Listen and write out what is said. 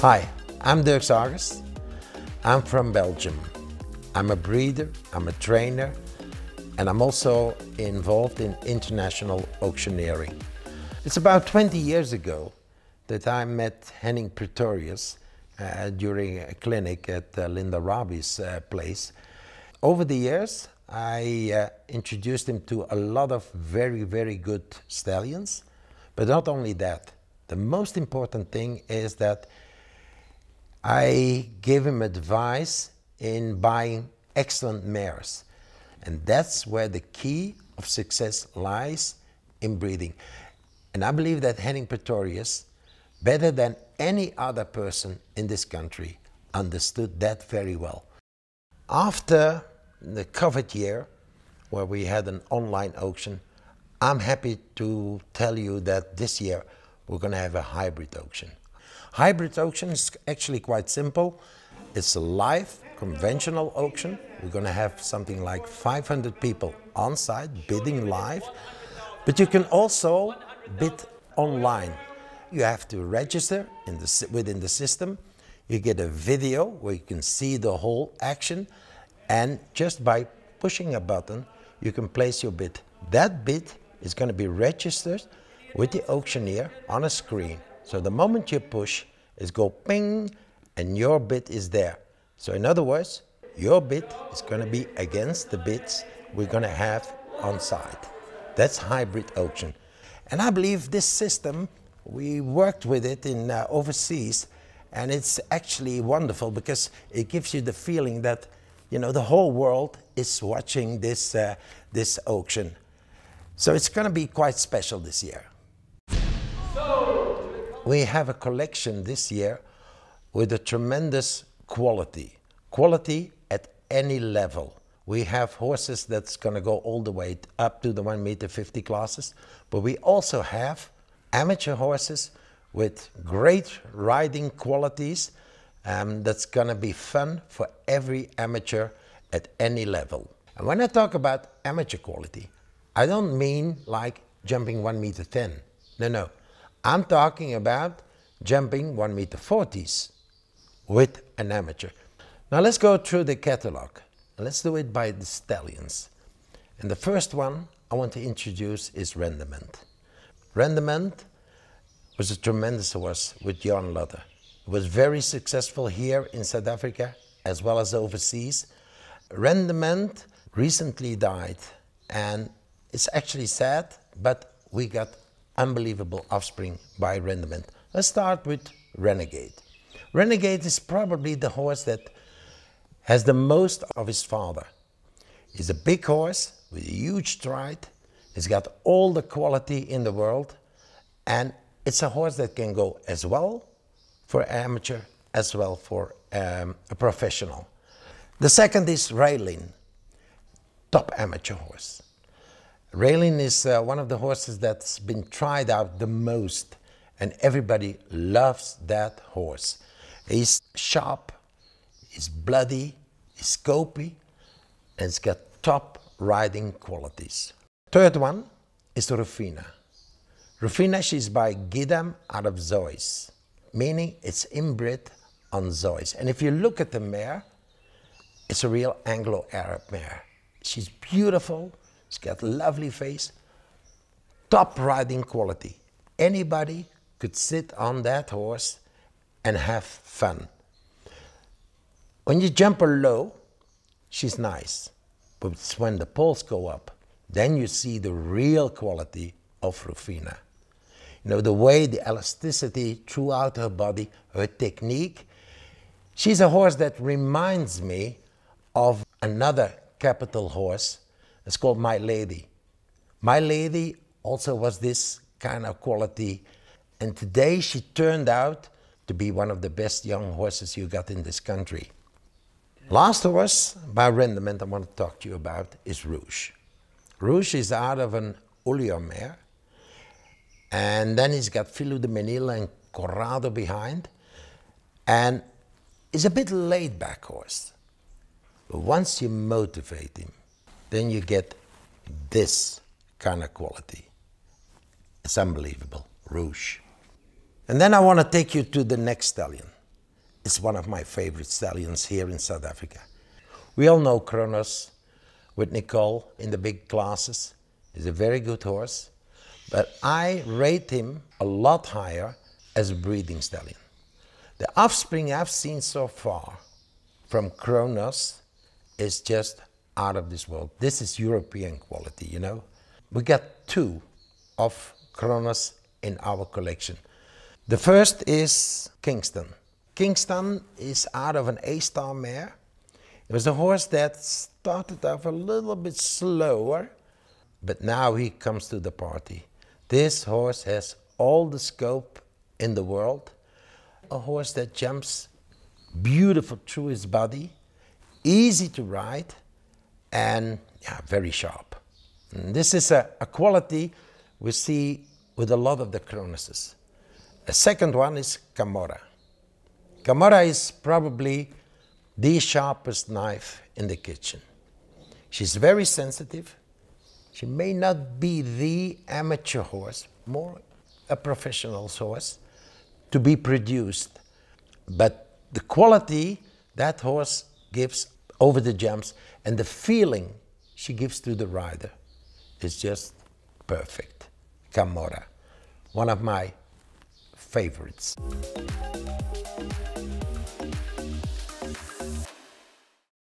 Hi, I'm Dirk Zagers. I'm from Belgium. I'm a breeder, I'm a trainer, and I'm also involved in international auctioneering. It's about 20 years ago that I met Henning Pretorius uh, during a clinic at uh, Linda Rabi's uh, place. Over the years, I uh, introduced him to a lot of very, very good stallions. But not only that, the most important thing is that I gave him advice in buying excellent mares. And that's where the key of success lies in breeding. And I believe that Henning Pretorius, better than any other person in this country, understood that very well. After the COVID year, where we had an online auction, I'm happy to tell you that this year we're going to have a hybrid auction. Hybrid auction is actually quite simple. It's a live conventional auction. We're going to have something like 500 people on site bidding live, but you can also bid online. You have to register the, within the system. You get a video where you can see the whole action, and just by pushing a button, you can place your bid. That bid is going to be registered with the auctioneer on a screen. So the moment you push, it's go ping, and your bit is there. So in other words, your bit is going to be against the bits we're going to have on site. That's hybrid auction. And I believe this system, we worked with it in uh, overseas, and it's actually wonderful because it gives you the feeling that you know the whole world is watching this uh, this auction. So it's going to be quite special this year. We have a collection this year with a tremendous quality. Quality at any level. We have horses that's going to go all the way up to the 1 meter 50 classes, but we also have amateur horses with great riding qualities um, that's going to be fun for every amateur at any level. And when I talk about amateur quality, I don't mean like jumping 1 meter 10. No, no. I'm talking about jumping 1 meter 40s with an amateur. Now let's go through the catalog. Let's do it by the stallions. And the first one I want to introduce is Rendement. Rendement was a tremendous horse with Jan Lutter. It was very successful here in South Africa as well as overseas. Rendement recently died and it's actually sad, but we got unbelievable offspring by Rendement. Let's start with Renegade. Renegade is probably the horse that has the most of his father. He's a big horse with a huge stride. He's got all the quality in the world. And it's a horse that can go as well for amateur as well for um, a professional. The second is Raylin, top amateur horse. Raylin is uh, one of the horses that's been tried out the most, and everybody loves that horse. He's sharp, he's bloody, he's scopy, and it's got top riding qualities. Third one is Rufina. Rufina, she's by Guidam out of Zeus, meaning it's inbred on Zeus. And if you look at the mare, it's a real Anglo-Arab mare. She's beautiful, she's got a lovely face, top riding quality. Anybody could sit on that horse and have fun. When you jump her low, she's nice. But it's when the poles go up, then you see the real quality of Rufina. You know, the way, the elasticity throughout her body, her technique. She's a horse that reminds me of another capital horse. It's called My Lady. My Lady also was this kind of quality. And today she turned out to be one of the best young horses you got in this country. Last horse by Rendement I want to talk to you about is Rouge. Rouge is out of an Ulier mare. And then he's got Filou de Menil and Corrado behind. And he's a bit laid back horse. But once you motivate him, then you get this kind of quality. It's unbelievable. Rouge. And then I want to take you to the next stallion. It's one of my favorite stallions here in South Africa. We all know Kronos with Nicole in the big classes. He's a very good horse, but I rate him a lot higher as a breeding stallion. The offspring I've seen so far from Kronos is just out of this world. This is European quality, you know. We got two of Kronos in our collection. The first is Kingston. Kingston is out of an A-star mare. It was a horse that started off a little bit slower, but now he comes to the party. This horse has all the scope in the world. A horse that jumps beautiful through his body, easy to ride, and yeah, very sharp. And this is a, a quality we see with a lot of the Kronoses. The second one is Camorra. Camorra is probably the sharpest knife in the kitchen. She's very sensitive. She may not be the amateur horse, more a professional horse to be produced. But the quality that horse gives over the jumps and the feeling she gives to the rider is just perfect. Camorra, one of my favorites.